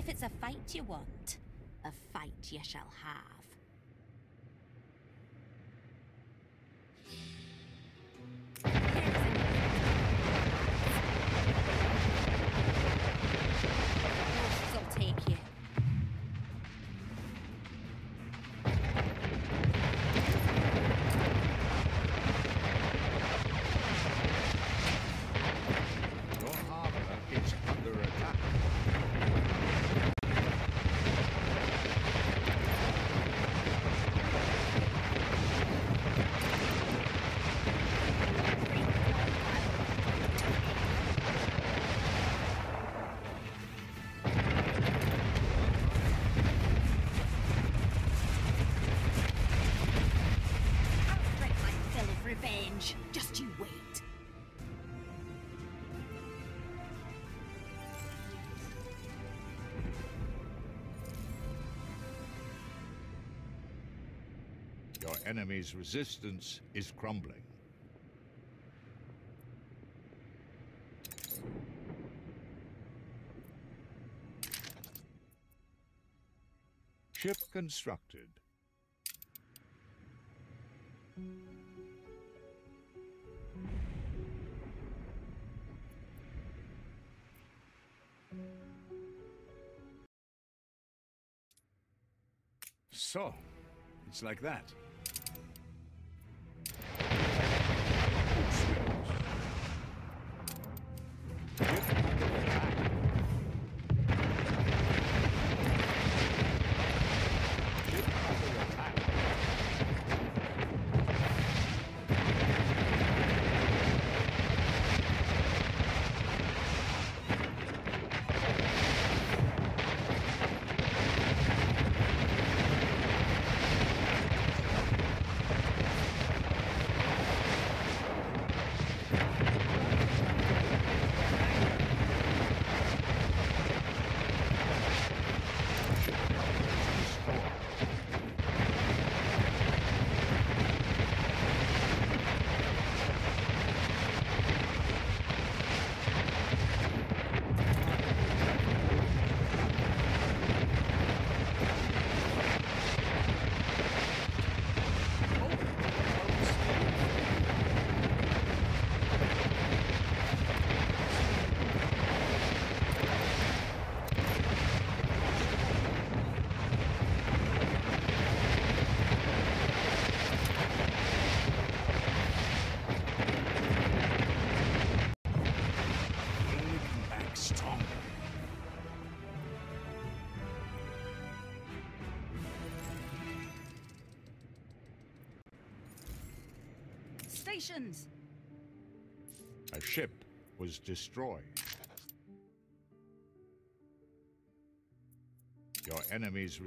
If it's a fight you want, a fight you shall have. Revenge. Just you wait. Your enemy's resistance is crumbling. Ship constructed. So, it's like that. Stations! A ship was destroyed. Your enemy's